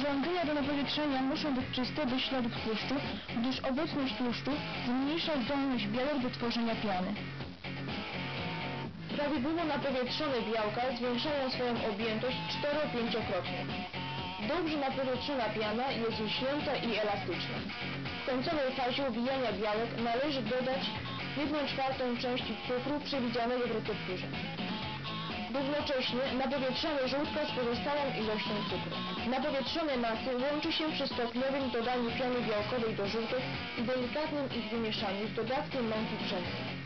Urządzenia do napowietrzenia muszą być czyste bez śladów tłuszczu, gdyż obecność tłuszczu zmniejsza zdolność białek do tworzenia piany. Prawidłowo napowietrzone białka zwiększają swoją objętość 4-5-krotnie. Dobrze napowietrzona piana jest lśniąca i elastyczna. W końcowej fazie uwijania białek należy dodać 1 czwartą części cukru przewidzianego w recepturze. Równocześnie napowietrzamy żółtka z pozostałą ilością cukru. Napowietrzone masy łączy się przy stopniowym dodaniu piany białkowej do żółtek i delikatnym ich wymieszaniu z dodatkiem mąki pszennej.